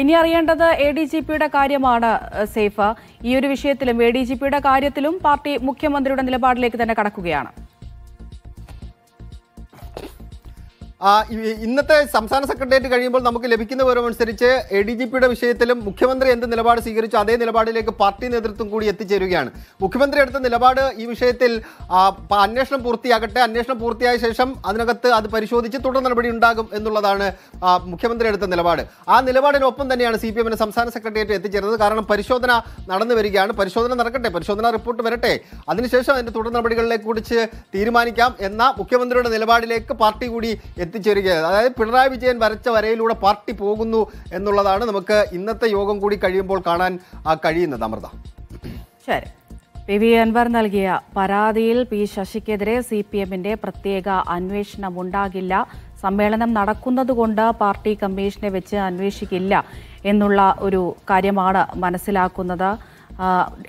ഇനി അറിയേണ്ടത് A D G പിയുടെ കാര്യമാണ് സേഫ. ഈ ഒരു വിഷയത്തിലും എ ഡി ജി പിയുടെ കാര്യത്തിലും പാർട്ടി മുഖ്യമന്ത്രിയുടെ നിലപാടിലേക്ക് തന്നെ കടക്കുകയാണ്. ഇന്നത്തെ സംസ്ഥാന സെക്രട്ടേറിയറ്റ് കഴിയുമ്പോൾ നമുക്ക് ലഭിക്കുന്ന വിവരമനുസരിച്ച് എ ഡി ജി പിയുടെ വിഷയത്തിലും മുഖ്യമന്ത്രി എന്ത് നിലപാട് സ്വീകരിച്ചു അതേ നിലപാടിലേക്ക് പാർട്ടി നേതൃത്വം കൂടി എത്തിച്ചേരുകയാണ്. മുഖ്യമന്ത്രി എടുത്ത നിലപാട് ഈ വിഷയത്തിൽ അന്വേഷണം പൂർത്തിയാകട്ടെ അന്വേഷണം പൂർത്തിയായ ശേഷം അതിനകത്ത് അത് പരിശോധിച്ച് തുടർ നടപടി ഉണ്ടാകും എന്നുള്ളതാണ് മുഖ്യമന്ത്രി എടുത്ത നിലപാട്. ആ നിലപാടിനൊപ്പം തന്നെയാണ് സി പി എമ്മിന് സംസ്ഥാന സെക്രട്ടേറിയറ്റ് എത്തിച്ചേരുന്നത് കാരണം പരിശോധന നടന്നു വരികയാണ്. പരിശോധന നടക്കട്ടെ പരിശോധന റിപ്പോർട്ട് വരട്ടെ. അതിനുശേഷം അതിന്റെ തുടർ നടപടികളിലേക്ക് കുറിച്ച് തീരുമാനിക്കാം എന്ന മുഖ്യമന്ത്രിയുടെ നിലപാടിലേക്ക് പാർട്ടി കൂടി എത്തിച്ചേരുകയാണ്. അതായത് പിണറായി വിജയൻ വരച്ച വരയിലൂടെ പാർട്ടി പോകുന്നു എന്നുള്ളതാണ് നമുക്ക് ഇന്നത്തെ യോഗം കൂടി കഴിയുമ്പോൾ കാണാൻ കഴിയുന്നത്. അമൃത. ശരി. പി വി അൻവർ നൽകിയ പരാതിയിൽ പി ശശിക്കെതിരെ സി പി എമ്മിന്റെ പ്രത്യേക അന്വേഷണം ഉണ്ടാകില്ല സമ്മേളനം നടക്കുന്നതുകൊണ്ട് പാർട്ടി കമ്മീഷനെ വെച്ച് അന്വേഷിക്കില്ല എന്നുള്ള ഒരു കാര്യമാണ് മനസ്സിലാക്കുന്നത്.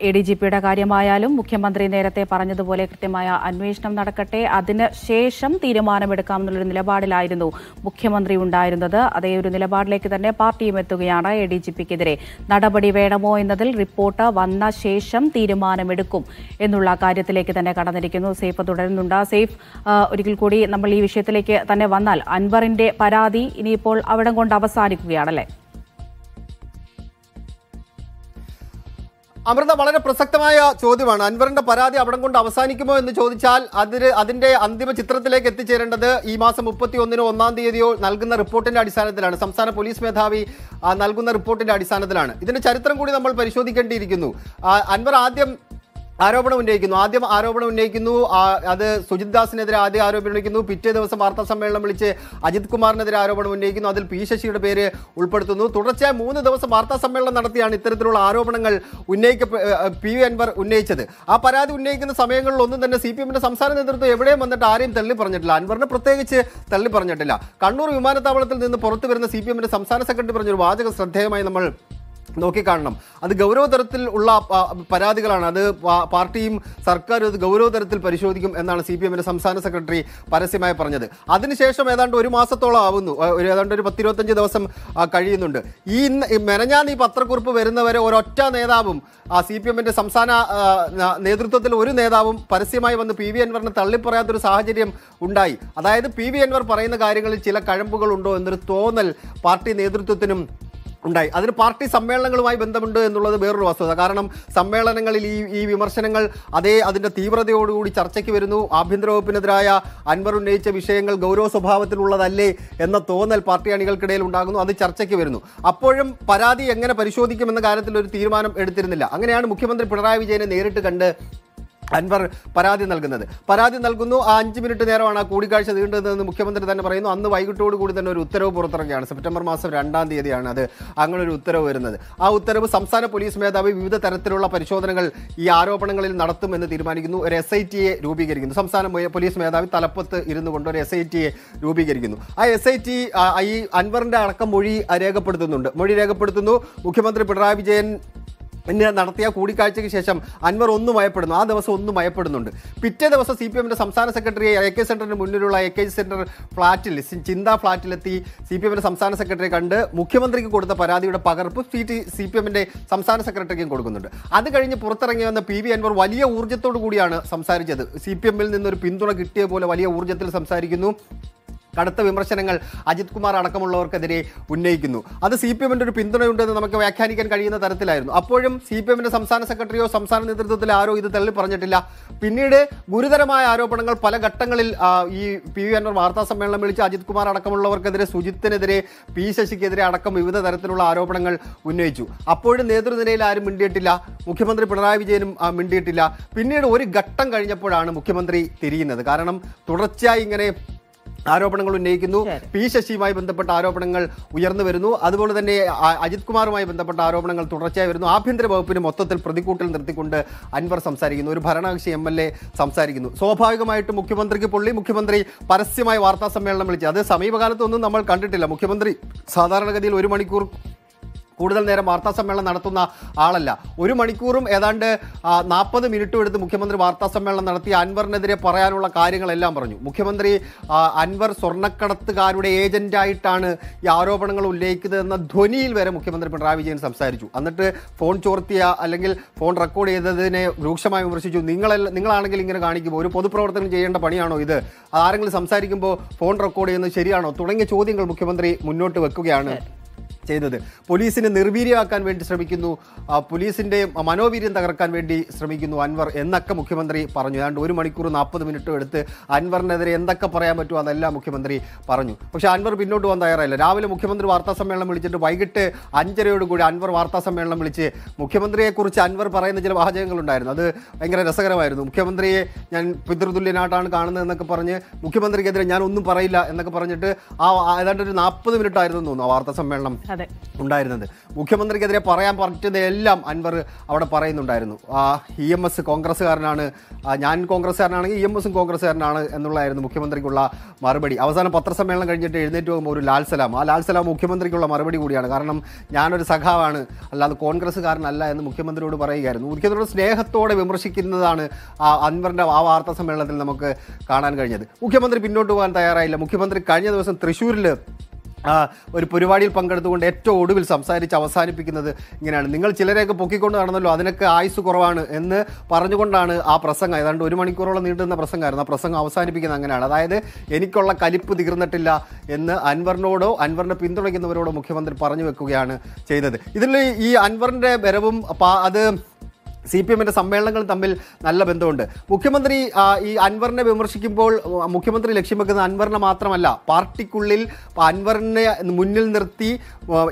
എ ഡി ജി പിയുടെ കാര്യമായാലും മുഖ്യമന്ത്രി നേരത്തെ പറഞ്ഞതുപോലെ കൃത്യമായ അന്വേഷണം നടക്കട്ടെ. അതിന് ശേഷം തീരുമാനമെടുക്കാമെന്നുള്ളൊരു നിലപാടിലായിരുന്നു മുഖ്യമന്ത്രി ഉണ്ടായിരുന്നത്. അതേ ഒരു നിലപാടിലേക്ക് തന്നെ പാർട്ടിയും എത്തുകയാണ് എ ഡി ജി പിക്കെതിരെ നടപടി വേണമോ എന്നതിൽ റിപ്പോർട്ട് വന്ന ശേഷം തീരുമാനമെടുക്കും എന്നുള്ള കാര്യത്തിലേക്ക് തന്നെ കടന്നിരിക്കുന്നു. സേഫ് തുടരുന്നുണ്ട്. സേഫ് ഒരിക്കൽ കൂടി നമ്മൾ ഈ വിഷയത്തിലേക്ക് തന്നെ വന്നാൽ അൻവറിന്റെ പരാതി ഇനിയിപ്പോൾ അവിടം കൊണ്ട് അവസാനിക്കുകയാണല്ലേ? അമൃത വളരെ പ്രസക്തമായ ചോദ്യമാണ്. അൻവറിന്റെ പരാതി അവിടം കൊണ്ട് അവസാനിക്കുമോ എന്ന് ചോദിച്ചാൽ അതിന് അതിന്റെ അന്തിമ ചിത്രത്തിലേക്ക് എത്തിച്ചേരേണ്ടത് ഈ മാസം മുപ്പത്തി ഒന്നിനോ ഒന്നാം തീയതിയോ നൽകുന്ന റിപ്പോർട്ടിന്റെ അടിസ്ഥാനത്തിലാണ്. സംസ്ഥാന പോലീസ് മേധാവി നൽകുന്ന റിപ്പോർട്ടിന്റെ അടിസ്ഥാനത്തിലാണ്. ഇതിന്റെ ചരിത്രം കൂടി നമ്മൾ പരിശോധിക്കേണ്ടിയിരിക്കുന്നു. അൻവർ ആദ്യം ആരോപണം ഉന്നയിക്കുന്നു. ആദ്യം ആരോപണം ഉന്നയിക്കുന്നു. അത് സുജിത് ദാസിനെതിരെ ആദ്യം ആരോപണം ഉന്നയിക്കുന്നു. പിറ്റേ ദിവസം വാർത്താ സമ്മേളനം വിളിച്ച് അജിത് കുമാറിനെതിരെ ആരോപണം ഉന്നയിക്കുന്നു. അതിൽ പി ശശിയുടെ പേര് ഉൾപ്പെടുത്തുന്നു. തുടർച്ചയായി മൂന്ന് ദിവസം വാർത്താ സമ്മേളനം നടത്തിയാണ് ഇത്തരത്തിലുള്ള ആരോപണങ്ങൾ ഉന്നയിക്ക പി അൻവർ ഉന്നയിച്ചത്. ആ പരാതി ഉന്നയിക്കുന്ന സമയങ്ങളിൽ ഒന്നും തന്നെ സി പി എമ്മിന്റെ സംസ്ഥാന നേതൃത്വം എവിടെയും വന്നിട്ട് ആരെയും തള്ളി പറഞ്ഞിട്ടില്ല. അൻവറിനെ പ്രത്യേകിച്ച് തള്ളി പറഞ്ഞിട്ടില്ല. കണ്ണൂർ വിമാനത്താവളത്തിൽ നിന്ന് പുറത്തു വരുന്ന സി പി എമ്മിന്റെ സംസ്ഥാന സെക്രട്ടറി പറഞ്ഞൊരു വാചകം ശ്രദ്ധേയമായി നമ്മൾ നോക്കിക്കാണണം. അത് ഗൗരവതരത്തിൽ ഉള്ള പരാതികളാണ്. അത് പാർട്ടിയും സർക്കാരും അത് ഗൗരവതരത്തിൽ പരിശോധിക്കും എന്നാണ് സി പി എമ്മിന്റെ സംസ്ഥാന സെക്രട്ടറി പരസ്യമായി പറഞ്ഞത്. അതിനുശേഷം ഏതാണ്ട് ഒരു മാസത്തോളം ആവുന്നു. ഏതാണ്ട് ഒരു പത്തിരുപത്തഞ്ച് ദിവസം കഴിയുന്നുണ്ട്. ഈ മെനഞ്ഞാന്ന് ഈ പത്രക്കുറിപ്പ് വരുന്നവരെ ഒരൊറ്റ നേതാവും ആ സി പി എമ്മിന്റെ സംസ്ഥാന നേതൃത്വത്തിൽ ഒരു നേതാവും പരസ്യമായി വന്ന് പി വി അൻവറിനെ തള്ളിപ്പറയാത്തൊരു സാഹചര്യം ഉണ്ടായി. അതായത് പി വി അൻവർ പറയുന്ന കാര്യങ്ങളിൽ ചില കഴമ്പുകൾ ഉണ്ടോ എന്നൊരു തോന്നൽ പാർട്ടി നേതൃത്വത്തിനും ഉണ്ടായി. അതിന് പാർട്ടി സമ്മേളനങ്ങളുമായി ബന്ധമുണ്ട് എന്നുള്ളത് വേറൊരു വസ്തുത. കാരണം സമ്മേളനങ്ങളിൽ ഈ ഈ വിമർശനങ്ങൾ അതേ അതിന്റെ തീവ്രതയോടുകൂടി ചർച്ചയ്ക്ക് വരുന്നു. ആഭ്യന്തര വകുപ്പിനെതിരായ അൻവർ ഉന്നയിച്ച വിഷയങ്ങൾ ഗൗരവ സ്വഭാവത്തിലുള്ളതല്ലേ എന്ന തോന്നൽ പാർട്ടി അണികൾക്കിടയിൽ ഉണ്ടാകുന്നു. അത് ചർച്ചയ്ക്ക് വരുന്നു. അപ്പോഴും പരാതി എങ്ങനെ പരിശോധിക്കുമെന്ന കാര്യത്തിൽ ഒരു തീരുമാനം എടുത്തിരുന്നില്ല. അങ്ങനെയാണ് മുഖ്യമന്ത്രി പിണറായി വിജയനെ നേരിട്ട് കണ്ട് അൻവർ പരാതി നൽകുന്നത്. പരാതി നൽകുന്നു. ആ അഞ്ച് മിനിറ്റ് നേരമാണ് ആ കൂടിക്കാഴ്ച നീണ്ടതെന്ന് മുഖ്യമന്ത്രി തന്നെ പറയുന്നു. അന്ന് വൈകിട്ടോട് കൂടി തന്നെ ഒരു ഉത്തരവ് പുറത്തിറങ്ങുകയാണ്. സെപ്റ്റംബർ മാസം രണ്ടാം തീയതിയാണ് അത് അങ്ങനെ ഒരു ഉത്തരവ് വരുന്നത്. ആ ഉത്തരവ് സംസ്ഥാന പോലീസ് മേധാവി വിവിധ തരത്തിലുള്ള പരിശോധനകൾ ഈ ആരോപണങ്ങളിൽ നടത്തുമെന്ന് തീരുമാനിക്കുന്നു. ഒരു എസ് ഐ ടിയെ രൂപീകരിക്കുന്നു. സംസ്ഥാന പോലീസ് മേധാവി തലപ്പത്ത് ഇരുന്നു കൊണ്ട് ഒരു എസ് ഐ ടിയെ രൂപീകരിക്കുന്നു. ആ എസ് ഐ ടി ഈ അൻവറിന്റെ അടക്കം മൊഴി രേഖപ്പെടുത്തുന്നുണ്ട്. മൊഴി രേഖപ്പെടുത്തുന്നു. മുഖ്യമന്ത്രി പിണറായി വിജയൻ പിന്നെ നടത്തിയ കൂടിക്കാഴ്ചയ്ക്ക് ശേഷം അൻവർ ഒന്ന് ഭയപ്പെടുന്നു. ആ ദിവസം ഒന്ന് ഭയപ്പെടുന്നുണ്ട്. പിറ്റേ ദിവസം സി പി എമ്മിന്റെ സംസ്ഥാന സെക്രട്ടറി എ കെ സെന്ററിന് മുന്നിലുള്ള എ കെ സെന്റർ ഫ്ളാറ്റിൽ ചിന്ത ഫ്ളാറ്റിലെത്തി സി പി എമ്മിന്റെ സംസ്ഥാന സെക്രട്ടറി കണ്ട് മുഖ്യമന്ത്രിക്ക് കൊടുത്ത പരാതിയുടെ പകർപ്പ് സി ടി സി പി എമ്മിന്റെ സംസ്ഥാന സെക്രട്ടറിക്കും കൊടുക്കുന്നുണ്ട്. അത് കഴിഞ്ഞ് പുറത്തിറങ്ങി വന്ന പി വി അൻവർ വലിയ ഊർജത്തോടു കൂടിയാണ് സംസാരിച്ചത്. സി പി എമ്മിൽ നിന്നൊരു പിന്തുണ കിട്ടിയ പോലെ വലിയ ഊർജത്തിൽ സംസാരിക്കുന്നു. കടുത്ത വിമർശനങ്ങൾ അജിത് കുമാർ അടക്കമുള്ളവർക്കെതിരെ ഉന്നയിക്കുന്നു. അത് സി പി എമ്മിന്റെ ഒരു പിന്തുണയുണ്ടെന്ന് നമുക്ക് വ്യാഖ്യാനിക്കാൻ കഴിയുന്ന തരത്തിലായിരുന്നു. അപ്പോഴും സി പി എമ്മിന്റെ സംസ്ഥാന സെക്രട്ടറിയോ സംസ്ഥാന നേതൃത്വത്തിൽ ആരോ ഇത് തള്ളി പറഞ്ഞിട്ടില്ല. പിന്നീട് ഗുരുതരമായ ആരോപണങ്ങൾ പല ഘട്ടങ്ങളിൽ ഈ പി വി അൻവർ വാർത്താ സമ്മേളനം വിളിച്ച് അജിത് കുമാർ അടക്കമുള്ളവർക്കെതിരെ സുജിത്തിനെതിരെ പി ശശിക്കെതിരെ അടക്കം വിവിധ തരത്തിലുള്ള ആരോപണങ്ങൾ ഉന്നയിച്ചു. അപ്പോഴും നേതൃനിരയിൽ ആരും മിണ്ടിയിട്ടില്ല. മുഖ്യമന്ത്രി പിണറായി വിജയനും മിണ്ടിയിട്ടില്ല. പിന്നീട് ഒരു ഘട്ടം കഴിഞ്ഞപ്പോഴാണ് മുഖ്യമന്ത്രി തിരിയുന്നത്. കാരണം തുടർച്ചയായി ഇങ്ങനെ ആരോപണങ്ങൾ ഉന്നയിക്കുന്നു. പി ശശിയുമായി ബന്ധപ്പെട്ട ആരോപണങ്ങൾ ഉയർന്നു വരുന്നു. അതുപോലെ തന്നെ അജിത് കുമാറുമായി ബന്ധപ്പെട്ട ആരോപണങ്ങൾ തുടർച്ചയായി വരുന്നു. ആഭ്യന്തര വകുപ്പിന് മൊത്തത്തിൽ പ്രതിക്കൂട്ടിൽ നിർത്തിക്കൊണ്ട് അൻവർ സംസാരിക്കുന്നു. ഒരു ഭരണകക്ഷി എം എൽ എ സംസാരിക്കുന്നു. സ്വാഭാവികമായിട്ടും മുഖ്യമന്ത്രിക്ക് പൊള്ളി. മുഖ്യമന്ത്രി പരസ്യമായി വാർത്താ സമ്മേളനം വിളിച്ചു. അത് സമീപകാലത്തൊന്നും നമ്മൾ കണ്ടിട്ടില്ല. മുഖ്യമന്ത്രി സാധാരണഗതിയിൽ ഒരു മണിക്കൂർ കൂടുതൽ നേരം വാർത്താ സമ്മേളനം നടത്തുന്ന ആളല്ല. ഒരു മണിക്കൂറും ഏതാണ്ട് നാൽപ്പത് മിനിറ്റും എടുത്ത് മുഖ്യമന്ത്രി വാർത്താ സമ്മേളനം നടത്തി അൻവറിനെതിരെ പറയാനുള്ള കാര്യങ്ങളെല്ലാം പറഞ്ഞു. മുഖ്യമന്ത്രി അൻവർ സ്വർണക്കടത്തുകാരുടെ ഏജന്റായിട്ടാണ് ഈ ആരോപണങ്ങൾ ഉന്നയിക്കുന്നതെന്ന ധ്വനിയിൽ വരെ മുഖ്യമന്ത്രി പിണറായി വിജയൻ സംസാരിച്ചു. എന്നിട്ട് ഫോൺ ചോർത്തിയ അല്ലെങ്കിൽ ഫോൺ റെക്കോർഡ് ചെയ്തതിനെ രൂക്ഷമായി വിമർശിച്ചു. നിങ്ങളെല്ലാം നിങ്ങളാണെങ്കിൽ ഇങ്ങനെ കാണിക്കുമ്പോൾ ഒരു പൊതുപ്രവർത്തനം ചെയ്യേണ്ട പണിയാണോ ഇത്? ആരെങ്കിലും സംസാരിക്കുമ്പോൾ ഫോൺ റെക്കോർഡ് ചെയ്യുന്നത് ശരിയാണോ? തുടങ്ങിയ ചോദ്യങ്ങൾ മുഖ്യമന്ത്രി മുന്നോട്ട് വെക്കുകയാണ്. ചെയ്തത്. പോലീസിനെ നിർവീര്യമാക്കാൻ വേണ്ടി ശ്രമിക്കുന്നു. പോലീസിന്റെ മനോവീര്യം തകർക്കാൻ വേണ്ടി ശ്രമിക്കുന്നു അൻവർ എന്നൊക്കെ മുഖ്യമന്ത്രി പറഞ്ഞു. ഏതാണ്ട് ഒരു മണിക്കൂർ നാൽപ്പത് മിനിറ്റും എടുത്ത് അൻവറിനെതിരെ എന്തൊക്കെ പറയാൻ പറ്റുമോ അതെല്ലാം മുഖ്യമന്ത്രി പറഞ്ഞു. പക്ഷേ അൻവർ പിന്നോട്ട് പോകാൻ തയ്യാറായില്ല. രാവിലെ മുഖ്യമന്ത്രി വാർത്താ സമ്മേളനം വിളിച്ചിട്ട് വൈകിട്ട് അഞ്ചരയോടുകൂടി അൻവർ വാർത്താ സമ്മേളനം വിളിച്ച് മുഖ്യമന്ത്രിയെക്കുറിച്ച് അൻവർ പറയുന്ന ചില വാചകങ്ങളുണ്ടായിരുന്നു. അത് ഭയങ്കര രസകരമായിരുന്നു. മുഖ്യമന്ത്രിയെ ഞാൻ പിതൃതുല്യനായിട്ടാണ് കാണുന്നത് എന്നൊക്കെ പറഞ്ഞ് മുഖ്യമന്ത്രിക്കെതിരെ ഞാൻ ഒന്നും പറയില്ല എന്നൊക്കെ പറഞ്ഞിട്ട് ആ ഏതാണ്ട് ഒരു നാൽപ്പത് മിനിറ്റ് ആയിരുന്നു തോന്നുന്നു ആ വാർത്താ സമ്മേളനം. ഉണ്ടായിരുന്നത്. മുഖ്യമന്ത്രിക്കെതിരെ പറയാൻ പറ്റുന്നതെല്ലാം അൻവർ അവിടെ പറയുന്നുണ്ടായിരുന്നു. ഇ എം എസ് കോൺഗ്രസ്സുകാരനാണ് ഞാൻ കോൺഗ്രസ്സുകാരനാണെങ്കിൽ ഇ എം എസും കോൺഗ്രസ്സുകാരനാണ് എന്നുള്ളതായിരുന്നു മുഖ്യമന്ത്രിക്കുള്ള മറുപടി. അവസാന പത്രസമ്മേളനം കഴിഞ്ഞിട്ട് എഴുന്നേറ്റ് പോകുമ്പോൾ ഒരു ലാൽസലാം ആ ലാൽസലാം മുഖ്യമന്ത്രിക്കുള്ള മറുപടി കൂടിയാണ്. കാരണം ഞാനൊരു സഖാവാണ് അല്ലാതെ കോൺഗ്രസ്സുകാരനല്ല എന്ന് മുഖ്യമന്ത്രിയോട് പറയുകയായിരുന്നു. മുഖ്യമന്ത്രിയുടെ സ്നേഹത്തോടെ വിമർശിക്കുന്നതാണ് ആ അൻവറിന്റെ ആ വാർത്താ സമ്മേളനത്തിൽ നമുക്ക് കാണാൻ കഴിഞ്ഞത്. മുഖ്യമന്ത്രി പിന്നോട്ട് പോകാൻ തയ്യാറായില്ല. മുഖ്യമന്ത്രി കഴിഞ്ഞ ദിവസം തൃശ്ശൂരിൽ ഒരു പരിപാടിയിൽ പങ്കെടുത്തുകൊണ്ട് ഏറ്റവും ഒടുവിൽ സംസാരിച്ച് അവസാനിപ്പിക്കുന്നത് ഇങ്ങനെയാണ്. നിങ്ങൾ ചിലരെയൊക്കെ പൊക്കിക്കൊണ്ട് നടന്നല്ലോ അതിനൊക്കെ ആയുസ് കുറവാണ് എന്ന് പറഞ്ഞുകൊണ്ടാണ് ആ പ്രസംഗം. ഏതാണ്ട് ഒരു മണിക്കൂറോളം നീണ്ടുന്ന പ്രസംഗമായിരുന്നു. ആ പ്രസംഗം അവസാനിപ്പിക്കുന്നത് അങ്ങനെയാണ്. അതായത് എനിക്കുള്ള കലിപ്പ് തീർന്നിട്ടില്ല എന്ന് അൻവറിനോടോ അൻവറിനെ പിന്തുണയ്ക്കുന്നവരോടോ മുഖ്യമന്ത്രി പറഞ്ഞു വെക്കുകയാണ് ചെയ്തത്. ഇതിൽ ഈ അൻവറിന്റെ വരവും അത് സി പി എമ്മിന്റെ സമ്മേളനങ്ങൾ തമ്മിൽ നല്ല ബന്ധമുണ്ട്. മുഖ്യമന്ത്രി ഈ അൻവറിനെ വിമർശിക്കുമ്പോൾ മുഖ്യമന്ത്രി ലക്ഷ്യം വെക്കുന്ന അൻവറിനെ മാത്രമല്ല പാർട്ടിക്കുള്ളിൽ അൻവറിനെ മുന്നിൽ നിർത്തി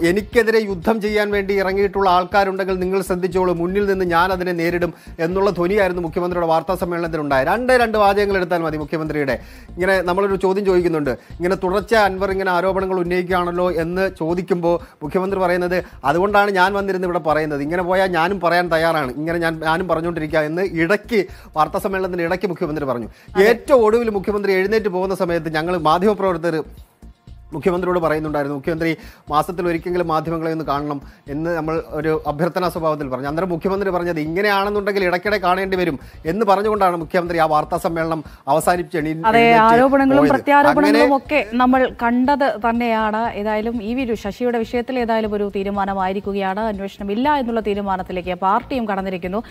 എനിക്കെതിരെ യുദ്ധം ചെയ്യാൻ വേണ്ടി ഇറങ്ങിയിട്ടുള്ള ആൾക്കാരുണ്ടെങ്കിൽ നിങ്ങൾ ശ്രദ്ധിച്ചോളൂ മുന്നിൽ നിന്ന് ഞാൻ അതിനെ നേരിടും എന്നുള്ള ധ്വനിയായിരുന്നു മുഖ്യമന്ത്രിയുടെ വാർത്താ സമ്മേളനത്തിലുണ്ടായത് രണ്ട് രണ്ട് വാചകങ്ങൾ എടുത്താൽ മതി മുഖ്യമന്ത്രിയുടെ. ഇങ്ങനെ നമ്മളൊരു ചോദ്യം ചോദിക്കുന്നുണ്ട് ഇങ്ങനെ തുടർച്ച അൻവർ ഇങ്ങനെ ആരോപണങ്ങൾ ഉന്നയിക്കുകയാണല്ലോ എന്ന് ചോദിക്കുമ്പോൾ മുഖ്യമന്ത്രി പറയുന്നത് അതുകൊണ്ടാണ് ഞാൻ വന്നിരുന്ന് ഇവിടെ പറയുന്നത് ഇങ്ങനെ പോയാൽ ഞാനും പറയാൻ തയ്യാറാണ് ഇങ്ങനെ ഞാൻ ഞാനും പറഞ്ഞുകൊണ്ടിരിക്കുക എന്ന് ഇടയ്ക്ക് വാർത്താ സമ്മേളനത്തിന് ഇടയ്ക്ക് മുഖ്യമന്ത്രി പറഞ്ഞു. ഏറ്റവും ഒടുവിൽ മുഖ്യമന്ത്രി എഴുന്നേറ്റ് പോകുന്ന സമയത്ത് ഞങ്ങൾ മാധ്യമപ്രവർത്തകർ മുഖ്യമന്ത്രിയോട് പറയുന്നുണ്ടായിരുന്നു മുഖ്യമന്ത്രി മാസത്തിൽ ഒരിക്കലും മാധ്യമങ്ങളെ ഒന്ന് കാണണം എന്ന് നമ്മൾ ഒരു അഭ്യർത്ഥനാ സ്വഭാവത്തിൽ പറഞ്ഞു. അന്നേരം മുഖ്യമന്ത്രി പറഞ്ഞത് ഇങ്ങനെയാണെന്നുണ്ടെങ്കിൽ ഇടയ്ക്കിടെ കാണേണ്ടി വരും എന്ന് പറഞ്ഞുകൊണ്ടാണ് മുഖ്യമന്ത്രി ആ വാർത്താ സമ്മേളനം അവസാനിപ്പിച്ച് ആരോപണങ്ങളും. പ്രത്യാരോപണങ്ങളും ഒക്കെ നമ്മൾ കണ്ടത് തന്നെയാണ്. ഏതായാലും ഈ ഒരു ശശിയുടെ വിഷയത്തിൽ ഏതായാലും ഒരു തീരുമാനമായിരിക്കുകയാണ്. അന്വേഷണം ഇല്ല എന്നുള്ള തീരുമാനത്തിലേക്ക് പാർട്ടിയും കടന്നിരിക്കുന്നു.